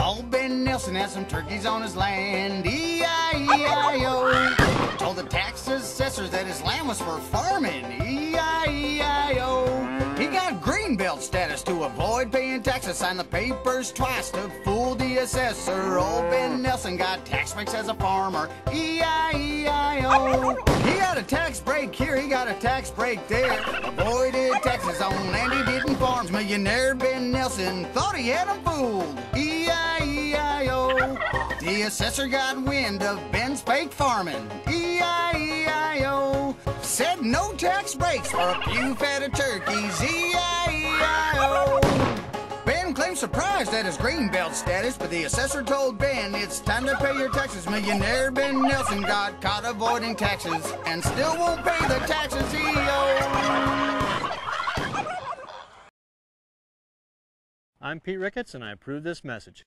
Old Ben Nelson had some turkeys on his land. E-I-E-I-O. Told the tax assessors that his land was for farming. E-I-E-I-O. He got greenbelt status to avoid paying taxes. Signed the papers twice to fool the assessor. Old Ben Nelson got tax breaks as a farmer. E-I-E-I-O. He got a tax break here, he got a tax break there. Avoided taxes on land didn't. Millionaire Ben Nelson thought he had him fooled. E-I-E-I-O. The assessor got wind of Ben's fake farming. E-I-E-I-O. Said no tax breaks for a few fatted turkeys. E-I-E-I-O. Ben claimed surprise at his green belt status, but the assessor told Ben it's time to pay your taxes. Millionaire Ben Nelson got caught avoiding taxes and still won't pay the taxes he owes. I'm Pete Ricketts, and I approve this message.